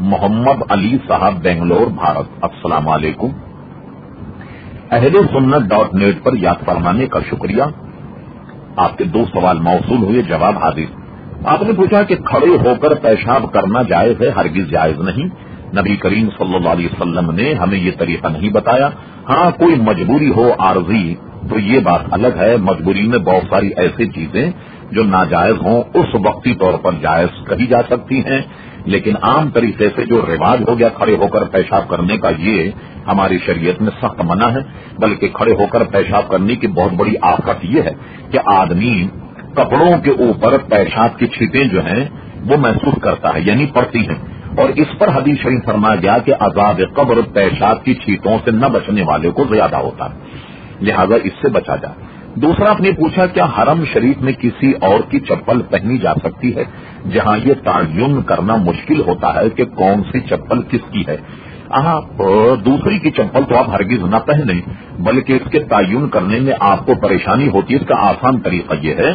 محمد علی صاحب بنگلور، بھارت۔ السلام علیکم۔ اہل سنت ڈاٹ نیٹ پر یاد فرمانے کا شکریہ۔ آپ کے دو سوال موصول ہوئے، جواب حاضر۔ آپ نے پوچھا کہ کھڑے ہو کر پیشاب کرنا جائز ہے، ہرگز جائز نہیں۔ نبی کریم صلی اللہ علیہ وسلم نے ہمیں یہ طریقہ نہیں بتایا۔ ہاں کوئی مجبوری ہو عارضی، تو یہ بات الگ ہے۔ مجبوری میں بہت ساری ایسی چیزیں جو ناجائز ہوں، اس وقتی طور پر جائز کہی جا سکتی ہیں۔ لیکن عام طریقے سے جو رواج ہو گیا کھڑے ہو کر پیشاب کرنے کا یہ ہماری شریعت میں سخت منع ہے، بلکہ کھڑے ہو کر پیشاب کرنے کی بہت بڑی آفت یہ ہے کہ آدمی کپڑوں کے اوپر پیشاب کی چھیٹیں جو ہیں، وہ محسوس کرتا ہے یعنی پڑتی ہیں۔ اور اس پر حدیث شریف فرمایا گیا کہ عذاب قبر پیشاب کی چھیٹوں سے نہ بچنے والے کو زیادہ ہوتا ہے۔ لہذا اس سے بچا جائے دوسرا آپ نے پوچھا کیا حرم شریف میں کسی اور کی چپل پہنی جا سکتی ہے؟ جہاں یہ تعین کرنا مشکل ہوتا ہے کہ کون سی چپل کس کی ہے۔ آپ دوسری کی چپل تو آپ ہرگز نہ پہنیں، بلکہ اس کے تعین کرنے میں آپ کو پریشانی ہوتی ہے۔ اس کا آسان طریقہ یہ ہے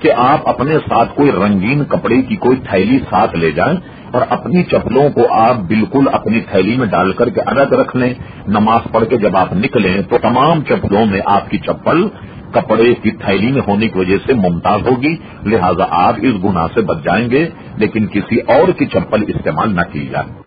کہ آپ اپنے ساتھ کوئی رنگین کپڑے کی کوئی تھیلی ساتھ لے جائیں اور اپنی چپلوں کو آپ بالکل اپنی تھیلی میں ڈال کر کے الگ رکھ لیں۔ نماز پڑھ کے جب آپ نکلیں تو تمام چپلوں میں آپ کی چپل کپڑے کی تھیلی میں ہونے کی وجہ سے ممتاز ہوگی۔ لہذا آپ اس گناہ سے بچ جائیں گے، لیکن کسی اور کی چپل استعمال نہ کی جائے